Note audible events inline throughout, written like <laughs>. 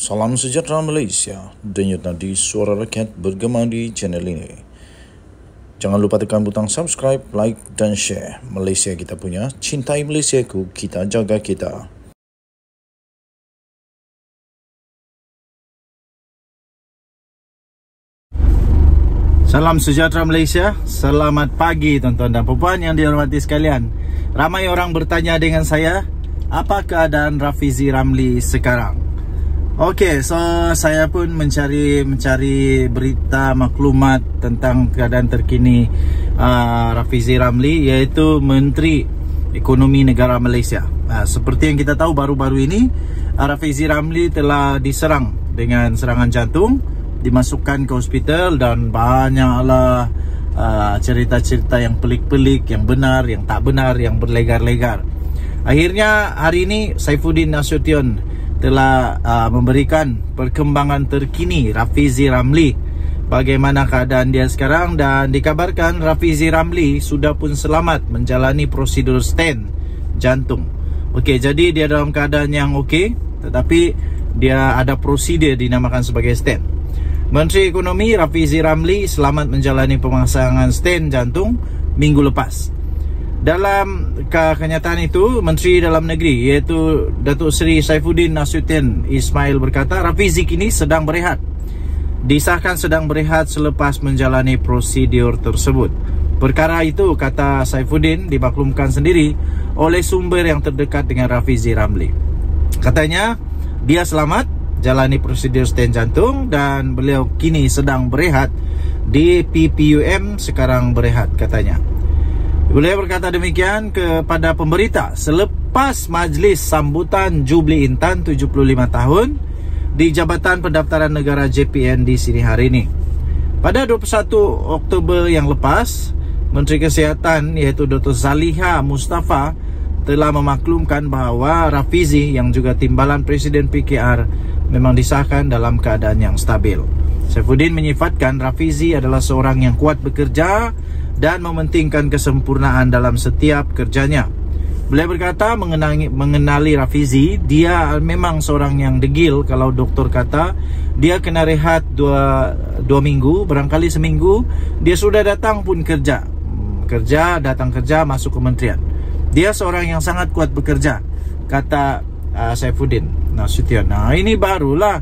Salam sejahtera Malaysia. Denyut nadi suara rakyat bergema di channel ini. Jangan lupa tekan butang subscribe, like dan share. Malaysia kita punya, cintai Malaysia ku, kita jaga kita. Salam sejahtera Malaysia. Selamat pagi tuan-tuan dan puan yang dihormati sekalian. Ramai orang bertanya dengan saya, apa keadaan Rafizi Ramli sekarang? Okey, so saya pun mencari mencari berita maklumat tentang keadaan terkini uh, Rafizi Ramli iaitu Menteri Ekonomi Negara Malaysia. Uh, seperti yang kita tahu baru-baru ini uh, Rafizi Ramli telah diserang dengan serangan jantung dimasukkan ke hospital dan banyaklah uh, cerita-cerita yang pelik-pelik, yang benar, yang tak benar, yang berlegar-legar. Akhirnya hari ini Saifuddin Nasution telah uh, memberikan perkembangan terkini Rafizi Ramli bagaimana keadaan dia sekarang dan dikabarkan Rafizi Ramli sudah pun selamat menjalani prosedur stent jantung. Okey, jadi dia dalam keadaan yang okey tetapi dia ada prosedur dinamakan sebagai stent. Menteri Ekonomi Rafizi Ramli selamat menjalani pemasangan stent jantung minggu lepas. Dalam kenyataan itu, Menteri Dalam Negeri iaitu Datuk Seri Saifuddin Nasuddin Ismail berkata Rafizi kini sedang berehat. Disahkan sedang berehat selepas menjalani prosedur tersebut. Perkara itu, kata Saifuddin, dimaklumkan sendiri oleh sumber yang terdekat dengan Rafizi Ramli. Katanya, dia selamat jalani prosedur stent jantung dan beliau kini sedang berehat di PPUM sekarang berehat katanya. Beliau berkata demikian kepada pemberita selepas majlis sambutan Jubli Intan 75 tahun di Jabatan Pendaftaran Negara JPN di sini hari ini. Pada 21 Oktober yang lepas, Menteri Kesihatan iaitu Dr. Zaliha Mustafa telah memaklumkan bahawa Rafizi yang juga timbalan Presiden PKR memang disahkan dalam keadaan yang stabil. Saifuddin menyifatkan Rafizi adalah seorang yang kuat bekerja dan mementingkan kesempurnaan dalam setiap kerjanya. Beliau berkata mengenali, mengenali Rafizi, dia memang seorang yang degil kalau doktor kata dia kena rehat dua, dua minggu, barangkali seminggu, dia sudah datang pun kerja. Hmm, kerja, datang kerja, masuk kementerian. Dia seorang yang sangat kuat bekerja, kata uh, Saifuddin. Nasution. Nah, ini barulah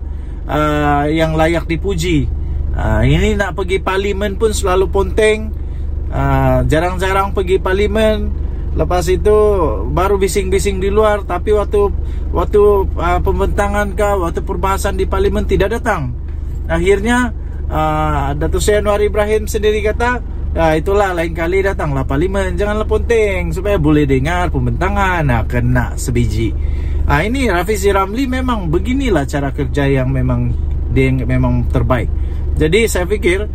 uh, yang layak dipuji. Uh, ini nak pergi parlimen pun selalu ponteng. Uh, jarang-jarang pergi parlimen. Lepas itu baru bising-bising di luar tapi waktu waktu uh, pembentangan ke waktu perbahasan di parlimen tidak datang. Akhirnya uh, Datuk Seri Anwar Ibrahim sendiri kata, "Ya itulah lain kali datanglah parlimen, janganlah ponteng supaya boleh dengar pembentangan." Nah, kena sebiji. Ah ini Rafizi Ramli memang beginilah cara kerja yang memang dia memang terbaik. Jadi saya fikir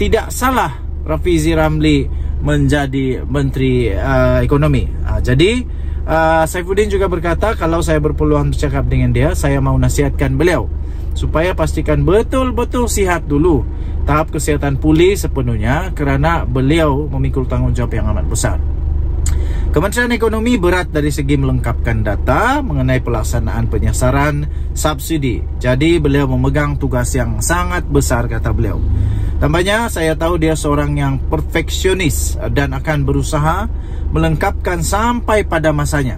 tidak salah Rafizi Ramli menjadi menteri uh, ekonomi. Uh, jadi uh, Saifuddin juga berkata kalau saya berpeluang bercakap dengan dia, saya mau nasihatkan beliau supaya pastikan betul-betul sihat dulu. Tahap kesihatan pulih sepenuhnya kerana beliau memikul tanggungjawab yang amat besar. Kementerian Ekonomi berat dari segi melengkapkan data mengenai pelaksanaan penyasaran subsidi. Jadi beliau memegang tugas yang sangat besar kata beliau. Tambahnya saya tahu dia seorang yang perfeksionis dan akan berusaha melengkapkan sampai pada masanya.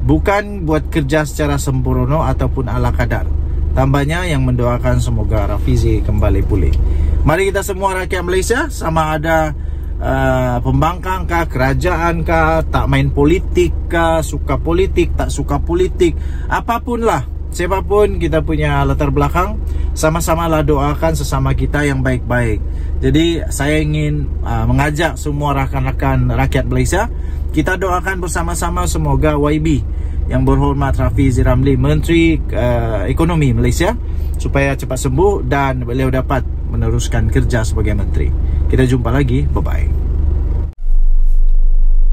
Bukan buat kerja secara sempurna ataupun ala kadar. Tambahnya yang mendoakan semoga Rafizi kembali pulih. Mari kita semua rakyat Malaysia sama ada uh, pembangkang kah, kerajaan kah, tak main politik kah, suka politik, tak suka politik, apapun lah, siapapun kita punya latar belakang, sama-sama lah doakan sesama kita yang baik-baik. Jadi saya ingin uh, mengajak semua rakan-rakan rakyat Malaysia, kita doakan bersama-sama semoga YB yang berhormat Rafizi Ramli, Menteri uh, Ekonomi Malaysia, supaya cepat sembuh dan beliau dapat meneruskan kerja sebagai menteri. Kita jumpa lagi. Bye-bye.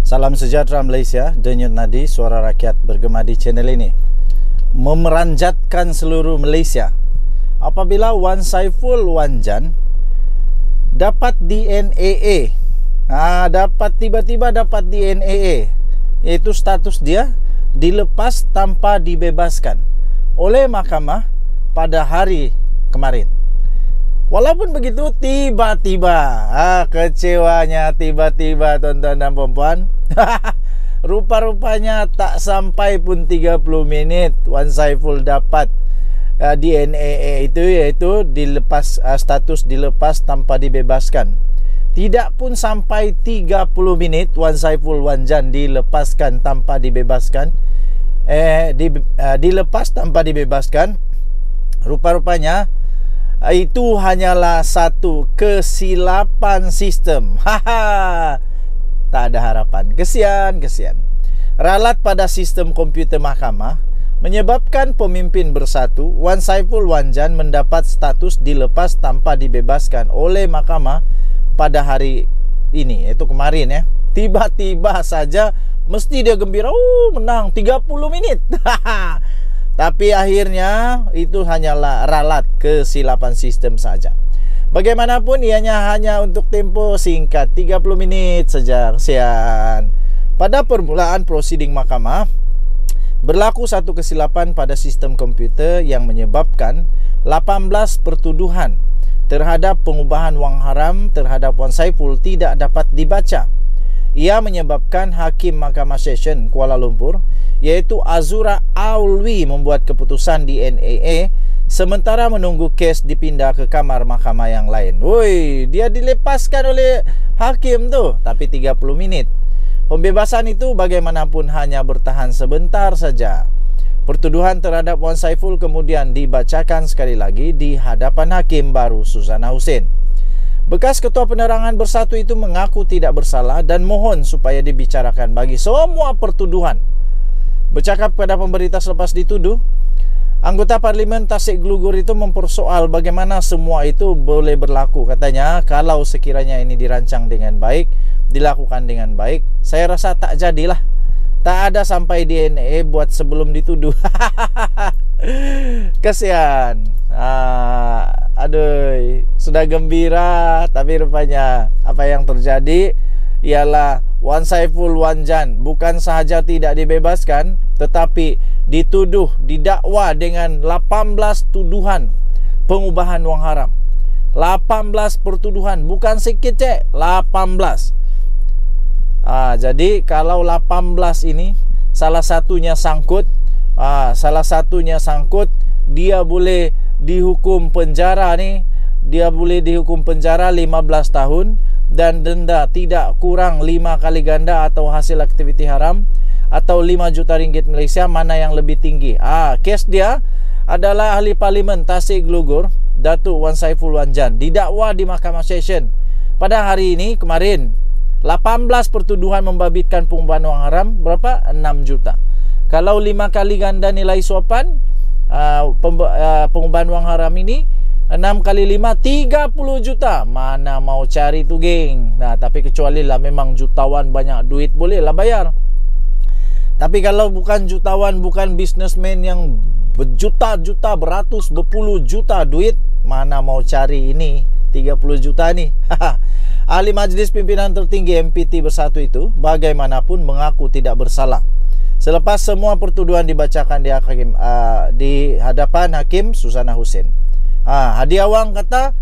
Salam sejahtera Malaysia. Denyut nadi suara rakyat bergema di channel ini. Memeranjatkan seluruh Malaysia. Apabila Wan Saiful Wanjan dapat DNA, ha, dapat tiba-tiba dapat DNA, iaitu status dia dilepas tanpa dibebaskan oleh mahkamah pada hari kemarin. Walaupun begitu tiba-tiba ah kecewanya tiba-tiba tuan-tuan dan puan-puan. <laughs> Rupa-rupanya tak sampai pun 30 minit Wan Saiful dapat uh, DNA itu iaitu dilepas uh, status dilepas tanpa dibebaskan. Tidak pun sampai 30 minit Wan Saiful Wanjan dilepaskan tanpa dibebaskan. Eh di, uh, dilepas tanpa dibebaskan. Rupa-rupanya itu hanyalah satu kesilapan sistem. <laughs> Haha. tak ada harapan. Kesian, kesian. Ralat pada sistem komputer mahkamah menyebabkan pemimpin bersatu Wan Saiful Wanjan mendapat status dilepas tanpa dibebaskan oleh mahkamah pada hari ini, itu kemarin ya. Tiba-tiba saja mesti dia gembira, oh menang 30 minit. <laughs> Tapi akhirnya itu hanyalah ralat kesilapan sistem saja. Bagaimanapun ianya hanya untuk tempoh singkat 30 minit saja. Sian. Pada permulaan prosiding mahkamah berlaku satu kesilapan pada sistem komputer yang menyebabkan 18 pertuduhan terhadap pengubahan wang haram terhadap Wan Saiful tidak dapat dibaca. Ia menyebabkan Hakim Mahkamah Session Kuala Lumpur iaitu Azura Aulwi membuat keputusan di NAA sementara menunggu kes dipindah ke kamar mahkamah yang lain. Woi, dia dilepaskan oleh hakim tu tapi 30 minit. Pembebasan itu bagaimanapun hanya bertahan sebentar saja. Pertuduhan terhadap Wan Saiful kemudian dibacakan sekali lagi di hadapan hakim baru Susana Hussein. Bekas ketua penerangan bersatu itu mengaku tidak bersalah dan mohon supaya dibicarakan bagi semua pertuduhan. Bercakap kepada pemberita selepas dituduh, anggota parlimen Tasik Glugur itu mempersoal bagaimana semua itu boleh berlaku. Katanya, kalau sekiranya ini dirancang dengan baik, dilakukan dengan baik, saya rasa tak jadilah. Tak ada sampai DNA buat sebelum dituduh. <laughs> Kesian. Ah, aduh sudah gembira tapi rupanya apa yang terjadi ialah Wan Saiful Wanjan bukan sahaja tidak dibebaskan tetapi dituduh didakwa dengan 18 tuduhan pengubahan wang haram 18 pertuduhan bukan sikit cek 18 ah, jadi kalau 18 ini salah satunya sangkut ah, salah satunya sangkut dia boleh dihukum penjara ni dia boleh dihukum penjara 15 tahun dan denda tidak kurang 5 kali ganda atau hasil aktiviti haram atau 5 juta ringgit Malaysia mana yang lebih tinggi. Ah kes dia adalah ahli parlimen Tasik Glugur Datuk Wan Saiful Wanjan didakwa di Mahkamah Session pada hari ini kemarin 18 pertuduhan membabitkan pengubahan wang haram berapa? 6 juta. Kalau 5 kali ganda nilai suapan uh, pengubahan wang haram ini 6 kali 5 30 juta. Mana mau cari tu geng? Nah tapi kecuali lah memang jutawan banyak duit boleh lah bayar. Tapi kalau bukan jutawan bukan businessman yang berjuta-juta beratus berpuluh juta duit mana mau cari ini 30 juta ni <laughs> ahli majlis pimpinan tertinggi MPT bersatu itu bagaimanapun mengaku tidak bersalah Selepas semua pertuduhan dibacakan di hakim uh, di hadapan hakim Susana Hussein. Ha, hadiah wang kata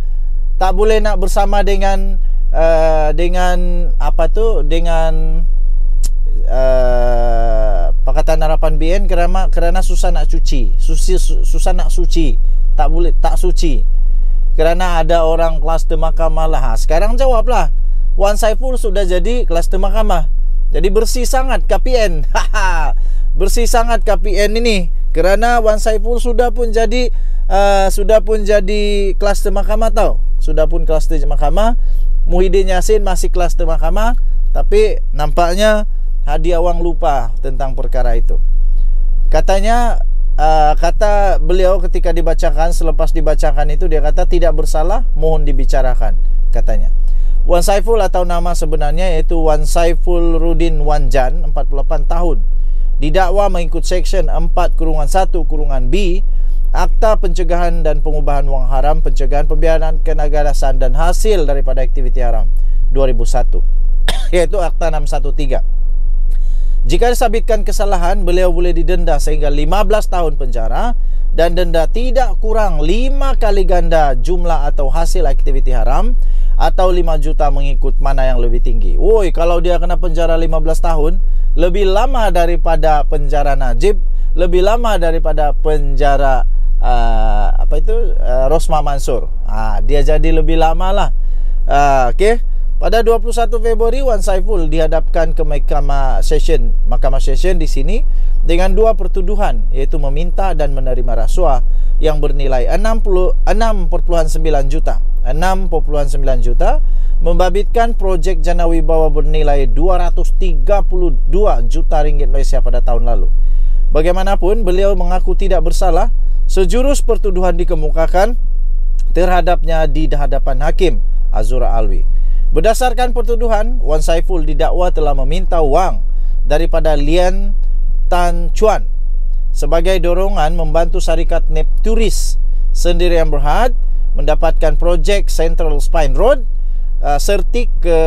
tak boleh nak bersama dengan uh, dengan apa tu dengan uh, Pakatan Harapan BN kerana kerana susah nak cuci, susi, susah nak suci, tak boleh tak suci. Kerana ada orang kluster mahkamah lah. Sekarang jawablah. Wan Saiful sudah jadi kluster mahkamah. Jadi bersih sangat KPN. <laughs> bersih sangat KPN ini kerana Wan Saiful sudah pun jadi uh, sudah pun jadi kluster mahkamah tau. Sudah pun kluster mahkamah. Muhyiddin Yassin masih kluster mahkamah tapi nampaknya Hadi Awang lupa tentang perkara itu. Katanya uh, kata beliau ketika dibacakan selepas dibacakan itu dia kata tidak bersalah mohon dibicarakan katanya. Wan Saiful atau nama sebenarnya iaitu Wan Saiful Rudin Wanjan 48 tahun. Didakwa mengikut seksyen 4 kurungan 1 kurungan B Akta Pencegahan dan Pengubahan Wang Haram Pencegahan Pembiayaan Kenegarasan dan Hasil daripada Aktiviti Haram 2001 <coughs> iaitu Akta 613 Jika disabitkan kesalahan, beliau boleh didenda sehingga 15 tahun penjara dan denda tidak kurang 5 kali ganda jumlah atau hasil aktiviti haram atau 5 juta mengikut mana yang lebih tinggi. Woi, kalau dia kena penjara 15 tahun, lebih lama daripada penjara Najib, lebih lama daripada penjara uh, apa itu uh, Rosma Mansur. Ah, dia jadi lebih lama lah. Uh, okey. Pada 21 Februari Wan Saiful dihadapkan ke mahkamah session mahkamah session di sini dengan dua pertuduhan iaitu meminta dan menerima rasuah yang bernilai 60 6.9 juta 6.9 juta membabitkan projek Jana Wibawa bernilai 232 juta ringgit Malaysia pada tahun lalu. Bagaimanapun beliau mengaku tidak bersalah sejurus pertuduhan dikemukakan terhadapnya di hadapan hakim Azura Alwi. Berdasarkan pertuduhan, Wan Saiful didakwa telah meminta wang daripada Lian Tan Chuan sebagai dorongan membantu syarikat Nepturis sendiri yang Berhad mendapatkan projek Central Spine Road uh, sertik ke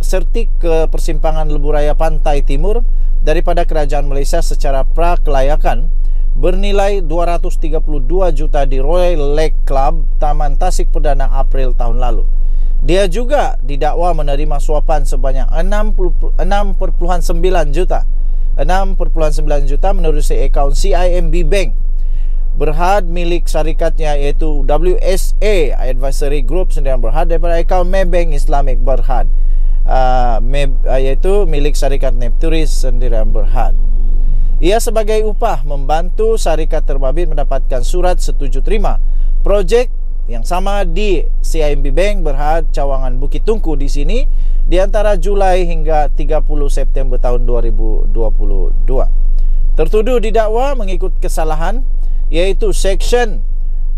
sertik ke persimpangan lebuh raya pantai timur daripada kerajaan Malaysia secara prakelayakan bernilai 232 juta di Royal Lake Club Taman Tasik Perdana April tahun lalu. Dia juga didakwa menerima suapan sebanyak 6.9 juta. 6.9 juta menerusi akaun CIMB Bank. Berhad milik syarikatnya iaitu WSA Advisory Group sendiri berhad daripada akaun Maybank Islamic Berhad. Uh, iaitu milik syarikat Nepturis sendiri berhad. Ia sebagai upah membantu syarikat terbabit mendapatkan surat setuju terima. Projek yang sama di CIMB Bank Berhad Cawangan Bukit Tungku di sini di antara Julai hingga 30 September tahun 2022. Tertuduh didakwa mengikut kesalahan iaitu section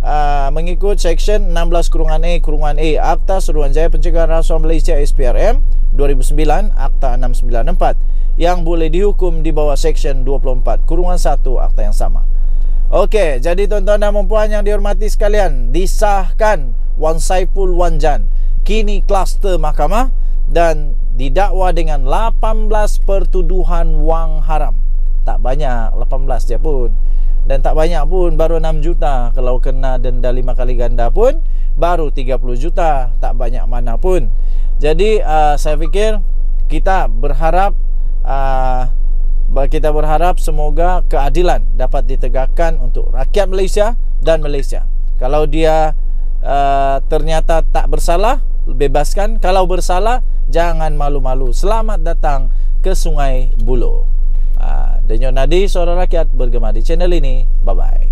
uh, mengikut section 16 kurungan A kurungan A Akta Suruhanjaya Pencegahan Rasuah Malaysia SPRM 2009 Akta 694 yang boleh dihukum di bawah section 24 kurungan 1 akta yang sama. Okey, jadi tuan-tuan dan puan yang dihormati sekalian, disahkan Wan Saiful Wanjan kini kluster mahkamah dan didakwa dengan 18 pertuduhan wang haram. Tak banyak, 18 je pun. Dan tak banyak pun, baru 6 juta. Kalau kena denda 5 kali ganda pun, baru 30 juta. Tak banyak mana pun. Jadi, uh, saya fikir kita berharap uh, kita berharap semoga keadilan dapat ditegakkan untuk rakyat Malaysia dan Malaysia. Kalau dia uh, ternyata tak bersalah, bebaskan. Kalau bersalah, jangan malu-malu. Selamat datang ke Sungai Buloh. Uh, Denyok Nadi, suara rakyat bergema di channel ini. Bye-bye.